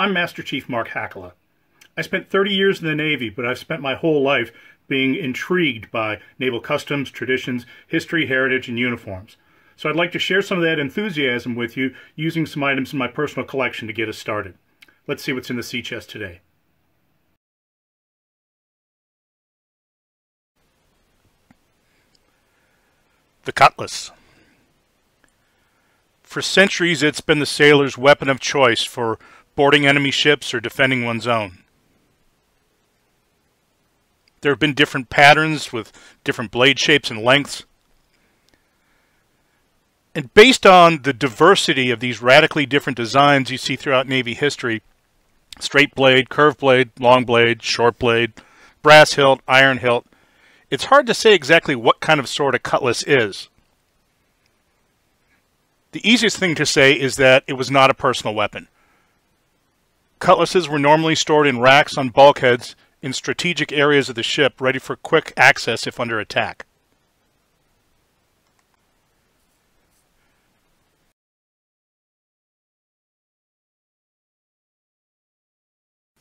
I'm Master Chief Mark Hakala. I spent 30 years in the Navy, but I've spent my whole life being intrigued by naval customs, traditions, history, heritage, and uniforms. So I'd like to share some of that enthusiasm with you using some items in my personal collection to get us started. Let's see what's in the sea chest today. The cutlass. For centuries, it's been the sailor's weapon of choice for boarding enemy ships or defending one's own. There have been different patterns with different blade shapes and lengths. And based on the diversity of these radically different designs you see throughout Navy history, straight blade, curved blade, long blade, short blade, brass hilt, iron hilt, it's hard to say exactly what kind of sword a cutlass is. The easiest thing to say is that it was not a personal weapon. Cutlasses were normally stored in racks on bulkheads in strategic areas of the ship ready for quick access if under attack.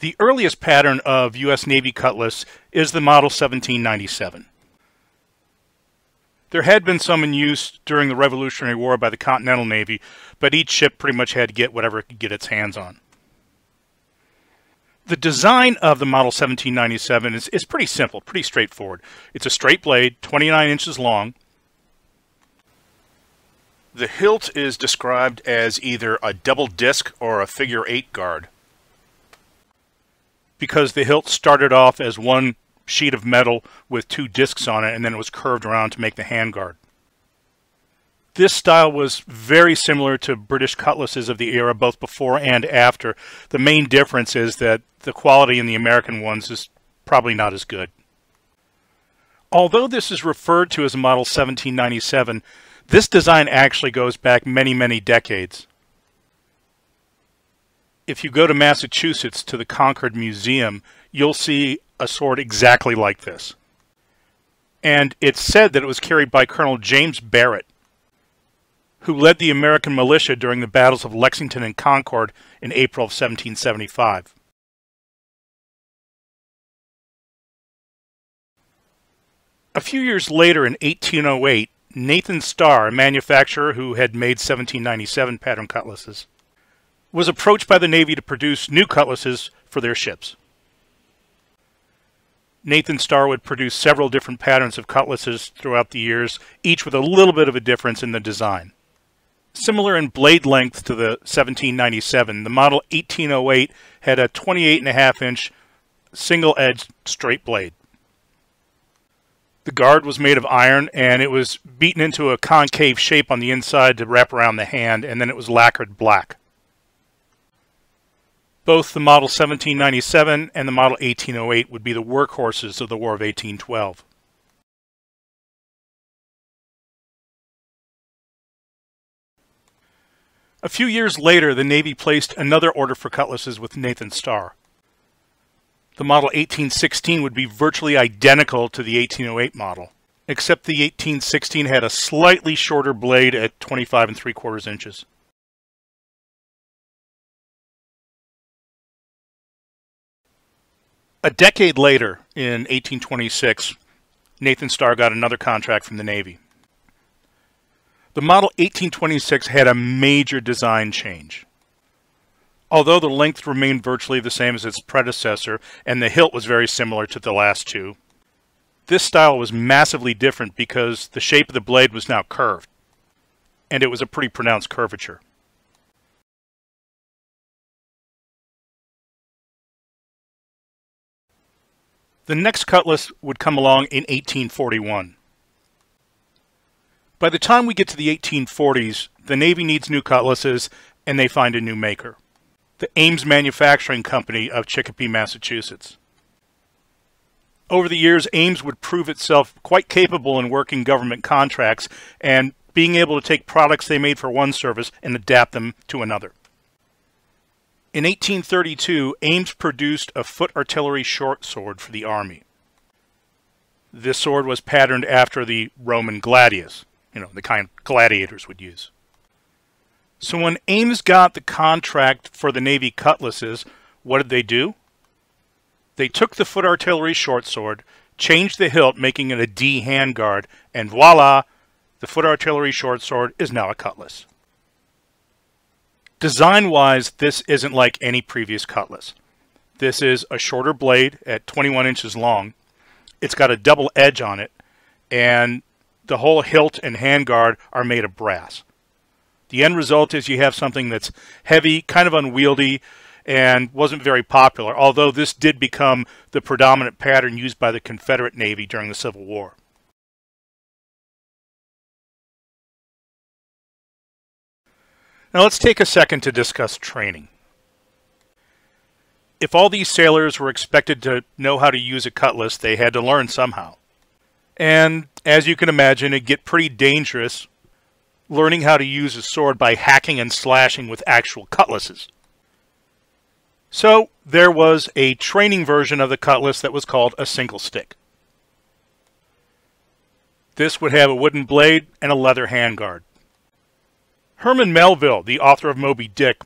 The earliest pattern of U.S. Navy cutlass is the Model 1797. There had been some in use during the Revolutionary War by the Continental Navy, but each ship pretty much had to get whatever it could get its hands on. The design of the Model 1797 is, is pretty simple, pretty straightforward. It's a straight blade, 29 inches long. The hilt is described as either a double disc or a figure eight guard. Because the hilt started off as one sheet of metal with two discs on it and then it was curved around to make the handguard. This style was very similar to British cutlasses of the era, both before and after. The main difference is that the quality in the American ones is probably not as good. Although this is referred to as a Model 1797, this design actually goes back many, many decades. If you go to Massachusetts to the Concord Museum, you'll see a sword exactly like this. And it's said that it was carried by Colonel James Barrett, who led the American militia during the battles of Lexington and Concord in April of 1775. A few years later, in 1808, Nathan Starr, a manufacturer who had made 1797 pattern cutlasses, was approached by the Navy to produce new cutlasses for their ships. Nathan Starr would produce several different patterns of cutlasses throughout the years, each with a little bit of a difference in the design. Similar in blade length to the 1797, the model 1808 had a 28.5 inch single edged straight blade. The guard was made of iron and it was beaten into a concave shape on the inside to wrap around the hand and then it was lacquered black. Both the Model 1797 and the Model 1808 would be the workhorses of the War of 1812. A few years later, the Navy placed another order for cutlasses with Nathan Starr. The Model 1816 would be virtually identical to the 1808 model, except the 1816 had a slightly shorter blade at 25 and 3 quarters inches. A decade later, in 1826, Nathan Starr got another contract from the Navy. The Model 1826 had a major design change. Although the length remained virtually the same as its predecessor, and the hilt was very similar to the last two, this style was massively different because the shape of the blade was now curved, and it was a pretty pronounced curvature. The next cutlass would come along in 1841. By the time we get to the 1840s, the Navy needs new cutlasses and they find a new maker. The Ames Manufacturing Company of Chicopee, Massachusetts. Over the years, Ames would prove itself quite capable in working government contracts and being able to take products they made for one service and adapt them to another. In 1832, Ames produced a foot artillery short sword for the Army. This sword was patterned after the Roman gladius, you know, the kind gladiators would use. So when Ames got the contract for the Navy cutlasses, what did they do? They took the foot artillery short sword, changed the hilt, making it a D handguard, and voila, the foot artillery short sword is now a cutlass. Design-wise, this isn't like any previous cutlass. This is a shorter blade at 21 inches long. It's got a double edge on it, and the whole hilt and handguard are made of brass. The end result is you have something that's heavy, kind of unwieldy, and wasn't very popular, although this did become the predominant pattern used by the Confederate Navy during the Civil War. Now let's take a second to discuss training. If all these sailors were expected to know how to use a cutlass, they had to learn somehow. And as you can imagine, it'd get pretty dangerous learning how to use a sword by hacking and slashing with actual cutlasses. So there was a training version of the cutlass that was called a single stick. This would have a wooden blade and a leather handguard. Herman Melville, the author of Moby Dick,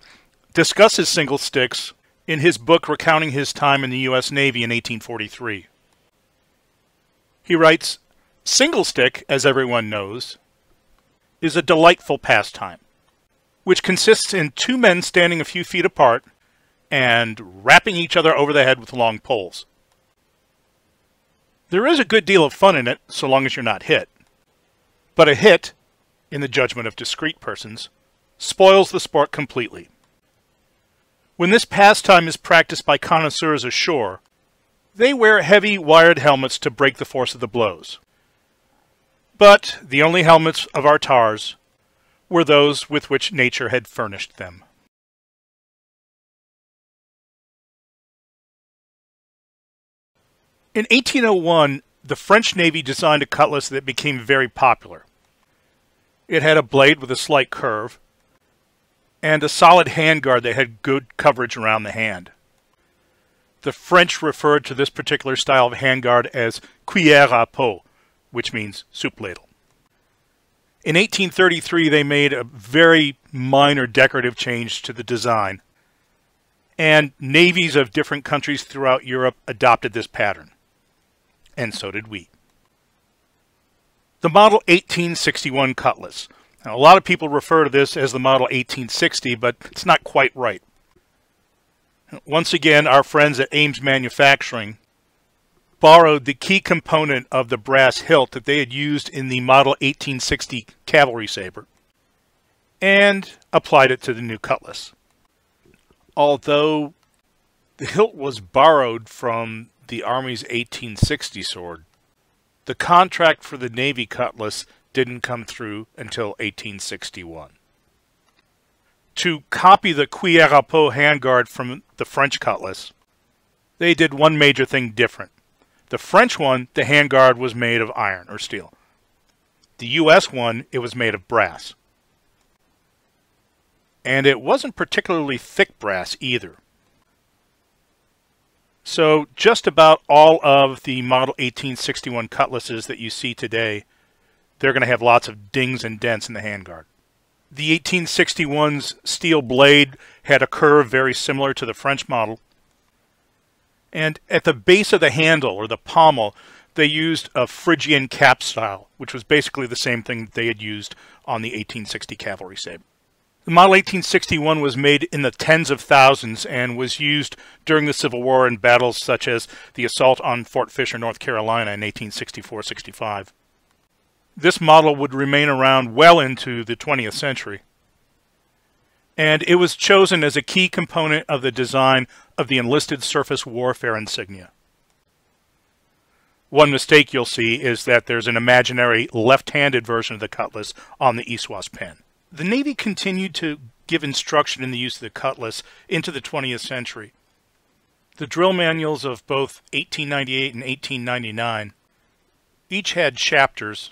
discusses single sticks in his book recounting his time in the U.S. Navy in 1843. He writes, Single stick, as everyone knows, is a delightful pastime, which consists in two men standing a few feet apart and rapping each other over the head with long poles. There is a good deal of fun in it, so long as you're not hit. But a hit, in the judgment of discreet persons, spoils the sport completely. When this pastime is practiced by connoisseurs ashore, they wear heavy wired helmets to break the force of the blows. But the only helmets of our tars were those with which nature had furnished them. In 1801, the French Navy designed a cutlass that became very popular. It had a blade with a slight curve and a solid handguard that had good coverage around the hand. The French referred to this particular style of handguard as cuillère à pot, which means soup ladle. In 1833, they made a very minor decorative change to the design, and navies of different countries throughout Europe adopted this pattern. And so did we. The Model 1861 Cutlass. Now, a lot of people refer to this as the Model 1860, but it's not quite right. Once again, our friends at Ames Manufacturing borrowed the key component of the brass hilt that they had used in the Model 1860 cavalry saber and applied it to the new cutlass. Although the hilt was borrowed from the Army's 1860 sword, the contract for the Navy cutlass didn't come through until 1861. To copy the cuillère à pot handguard from the French cutlass, they did one major thing different. The French one, the handguard was made of iron or steel. The US one, it was made of brass. And it wasn't particularly thick brass either. So just about all of the Model 1861 cutlasses that you see today, they're going to have lots of dings and dents in the handguard. The 1861's steel blade had a curve very similar to the French model, and at the base of the handle or the pommel, they used a Phrygian cap style, which was basically the same thing they had used on the 1860 cavalry sabre. The Model 1861 was made in the tens of thousands and was used during the Civil War in battles such as the assault on Fort Fisher, North Carolina in 1864-65. This model would remain around well into the 20th century and it was chosen as a key component of the design of the enlisted surface warfare insignia. One mistake you'll see is that there's an imaginary left-handed version of the cutlass on the ESWS pen. The Navy continued to give instruction in the use of the cutlass into the 20th century. The drill manuals of both 1898 and 1899 each had chapters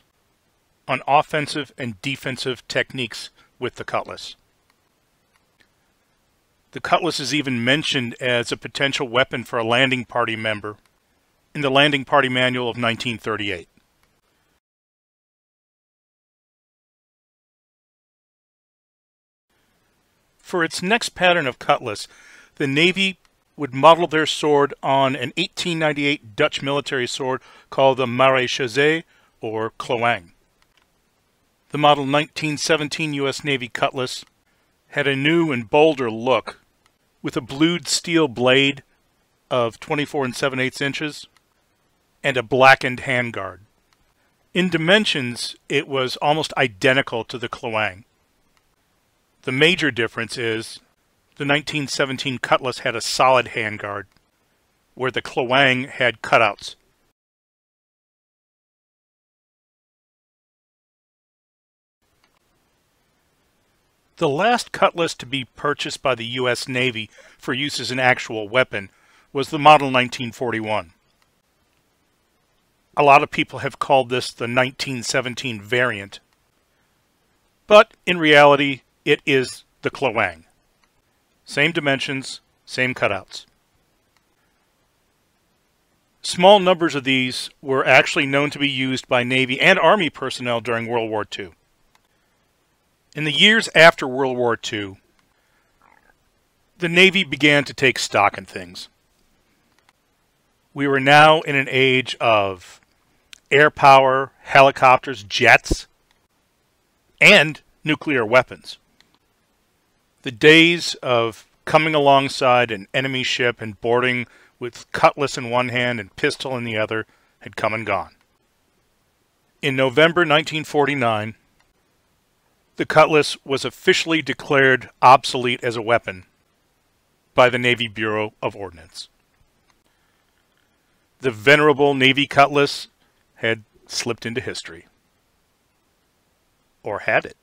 on offensive and defensive techniques with the cutlass. The cutlass is even mentioned as a potential weapon for a landing party member in the Landing Party Manual of 1938. For its next pattern of cutlass, the Navy would model their sword on an 1898 Dutch military sword called the Maréchaussée or Klewang. The model 1917 U.S. Navy cutlass had a new and bolder look with a blued steel blade of 24 and 7 8 inches and a blackened handguard. In dimensions, it was almost identical to the Klewang. The major difference is the 1917 Cutlass had a solid handguard, where the Klewang had cutouts. The last Cutlass to be purchased by the U.S. Navy for use as an actual weapon was the Model 1941. A lot of people have called this the 1917 variant, but in reality, it is the Klewang. Same dimensions, same cutouts. Small numbers of these were actually known to be used by Navy and Army personnel during World War II. In the years after World War II, the Navy began to take stock in things. We were now in an age of air power, helicopters, jets, and nuclear weapons. The days of coming alongside an enemy ship and boarding with cutlass in one hand and pistol in the other had come and gone. In November 1949, the cutlass was officially declared obsolete as a weapon by the Navy Bureau of Ordnance. The venerable Navy cutlass had slipped into history. Or had it?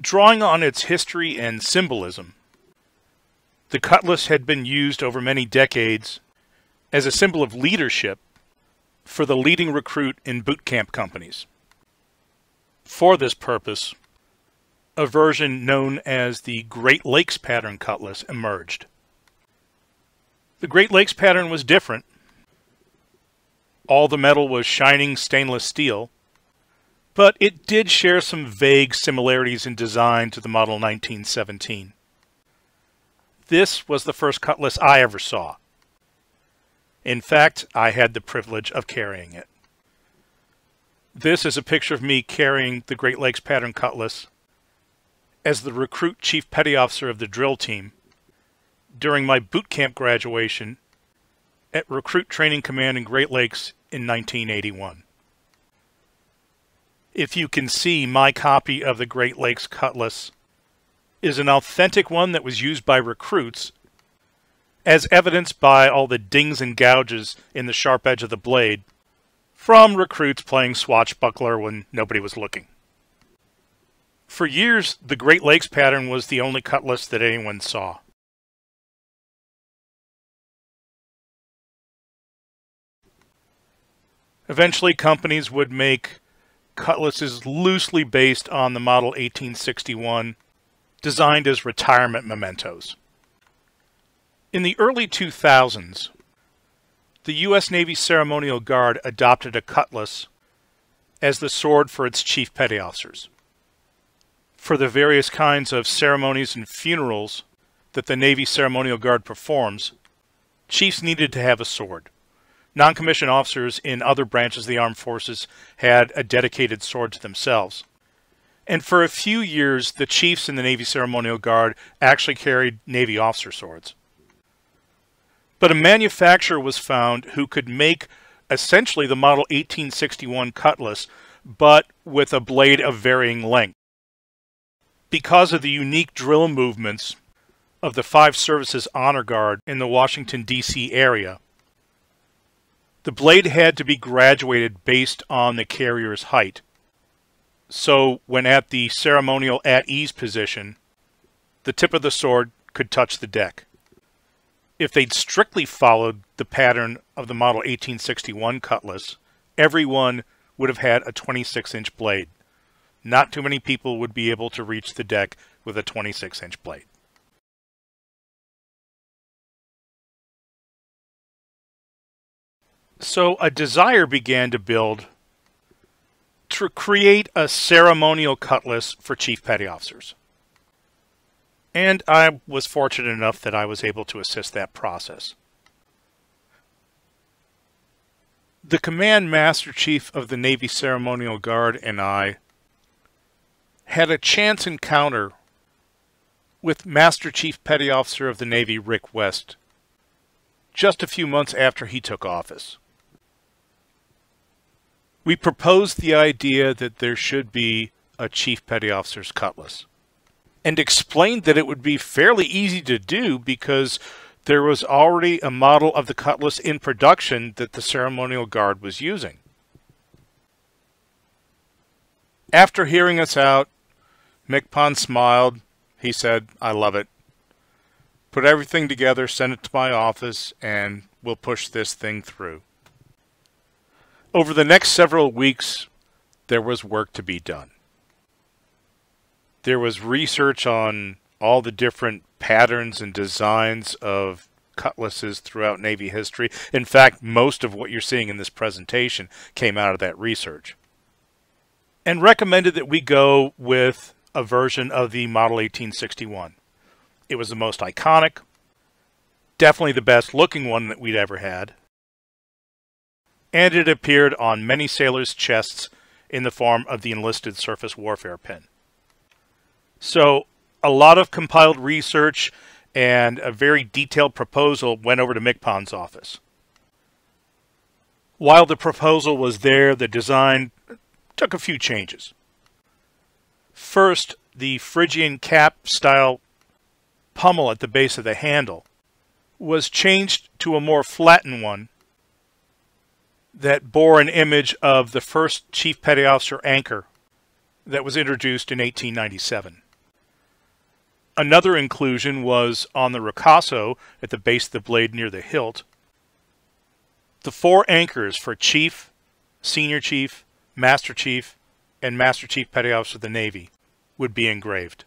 Drawing on its history and symbolism, the cutlass had been used over many decades as a symbol of leadership for the leading recruit in boot camp companies. For this purpose, a version known as the Great Lakes pattern cutlass emerged. The Great Lakes pattern was different. All the metal was shining stainless steel, but it did share some vague similarities in design to the Model 1917. This was the first cutlass I ever saw. In fact, I had the privilege of carrying it. This is a picture of me carrying the Great Lakes pattern cutlass as the recruit chief petty officer of the drill team during my boot camp graduation at Recruit Training Command in Great Lakes in 1981. If you can see, my copy of the Great Lakes Cutlass is an authentic one that was used by recruits, as evidenced by all the dings and gouges in the sharp edge of the blade from recruits playing swashbuckler when nobody was looking. For years, the Great Lakes pattern was the only cutlass that anyone saw. Eventually, companies would make cutlasses loosely based on the Model 1861, designed as retirement mementos. In the early 2000s, the U.S. Navy Ceremonial Guard adopted a cutlass as the sword for its chief petty officers. For the various kinds of ceremonies and funerals that the Navy Ceremonial Guard performs, chiefs needed to have a sword. Non-commissioned officers in other branches of the armed forces had a dedicated sword to themselves. And for a few years, the chiefs in the Navy Ceremonial Guard actually carried Navy officer swords. But a manufacturer was found who could make essentially the Model 1861 Cutlass, but with a blade of varying length. Because of the unique drill movements of the Five Services Honor Guard in the Washington, D.C. area, the blade had to be graduated based on the carrier's height. So when at the ceremonial at ease position, the tip of the sword could touch the deck. If they'd strictly followed the pattern of the Model 1861 Cutlass, everyone would have had a 26 inch blade. Not too many people would be able to reach the deck with a 26 inch blade. So a desire began to build to create a ceremonial cutlass for Chief Petty Officers. And I was fortunate enough that I was able to assist that process. The Command Master Chief of the Navy Ceremonial Guard and I had a chance encounter with Master Chief Petty Officer of the Navy Rick West just a few months after he took office. We proposed the idea that there should be a Chief Petty Officer's Cutlass and explained that it would be fairly easy to do because there was already a model of the Cutlass in production that the Ceremonial Guard was using. After hearing us out, MCPON smiled. He said, I love it. Put everything together, send it to my office, and we'll push this thing through. Over the next several weeks, there was work to be done. There was research on all the different patterns and designs of cutlasses throughout Navy history. In fact, most of what you're seeing in this presentation came out of that research. And recommended that we go with a version of the Model 1861. It was the most iconic, definitely the best looking one that we'd ever had, and it appeared on many sailors' chests in the form of the enlisted surface warfare pin. So, a lot of compiled research and a very detailed proposal went over to MCPON's office. While the proposal was there, the design took a few changes. First, the Phrygian cap style pommel at the base of the handle was changed to a more flattened one that bore an image of the first Chief Petty Officer anchor that was introduced in 1897. Another inclusion was on the ricasso at the base of the blade near the hilt. The four anchors for Chief, Senior Chief, Master Chief, and Master Chief Petty Officer of the Navy would be engraved.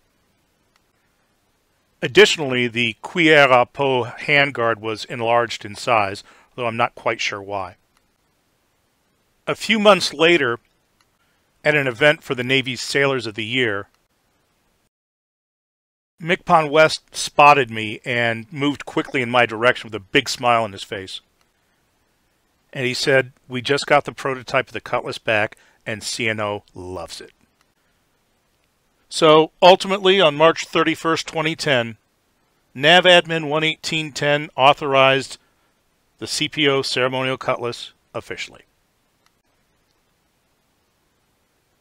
Additionally, the cuillère à pot handguard was enlarged in size, though I'm not quite sure why. A few months later, at an event for the Navy's Sailors of the Year, MCPON West spotted me and moved quickly in my direction with a big smile on his face. And he said, We just got the prototype of the Cutlass back and CNO loves it. So ultimately, on March 31st, 2010, NAVADMIN 11810 authorized the CPO ceremonial cutlass officially.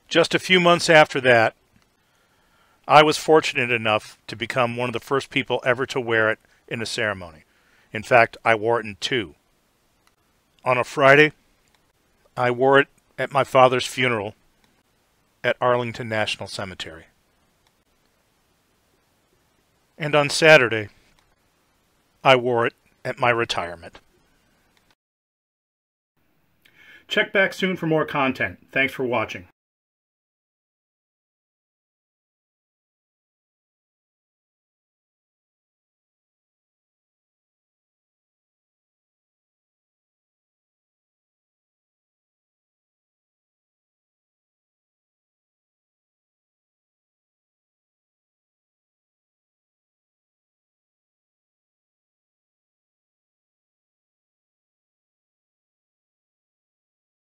Just a few months after that, I was fortunate enough to become one of the first people ever to wear it in a ceremony. In fact, I wore it in two. On a Friday, I wore it at my father's funeral at Arlington National Cemetery. And on Saturday, I wore it at my retirement. Check back soon for more content. Thanks for watching.